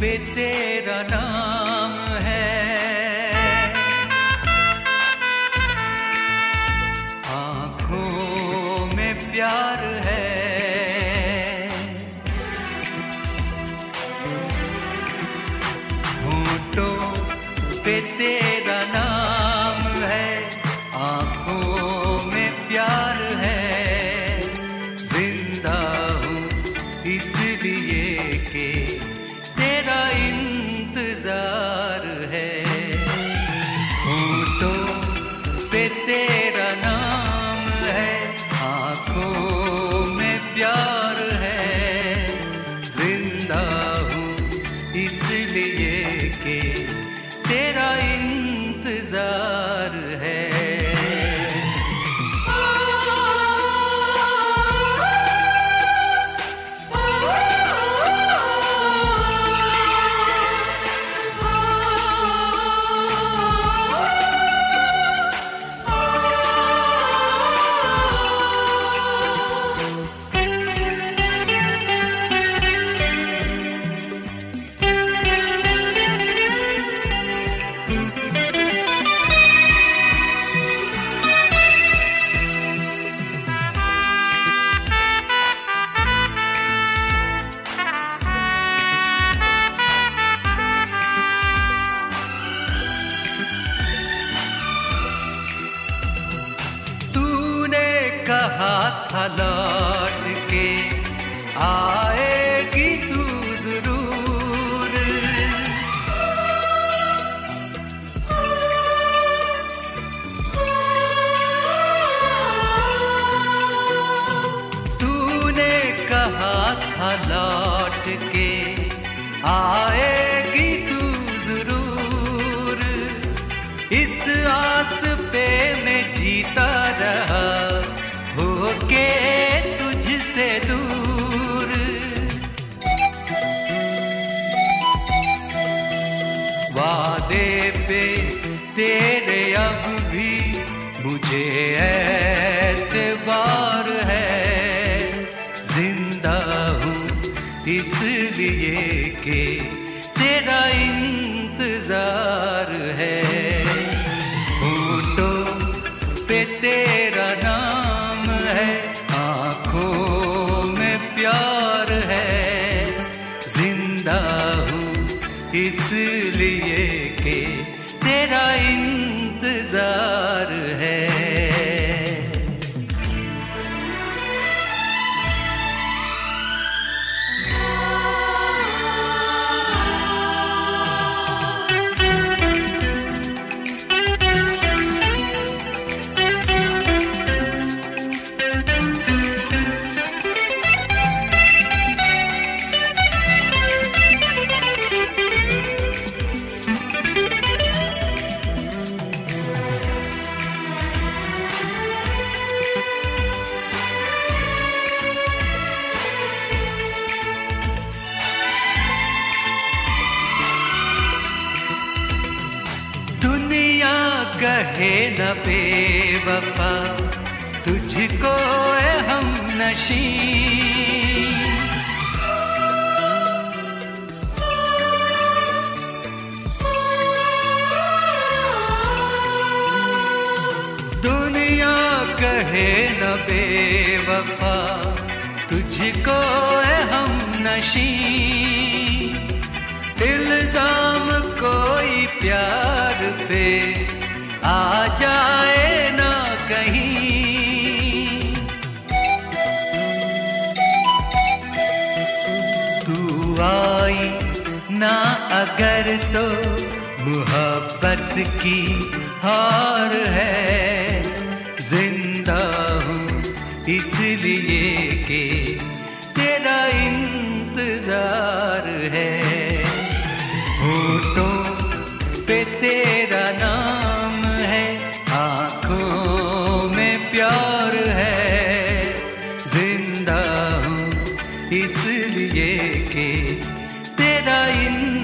पे तेरा नाम है। आँखों में प्यार था लौट के आएगी तू ज़रूर। तूने कहा था लौट के वादे पे, तेरे अब भी मुझे एतबार है। ज़िंदा हूँ इसलिए के तेरा इंतज़ार है। होठों पे तेरा नाम है, आँखों में प्यार है। ज़िंदा इसलिए कहे न बेवफा, तुझको हम नशी दुनिया कहे न बेवफा, तुझको हम नशी इल्ज़ाम कोई प्यार पे जाए ना कहीं। तू आई ना अगर तो मोहब्बत की हार है। ज़िंदा हूँ इसलिए के तेरा इंतज़ार है। इसलिए कि तेरा इन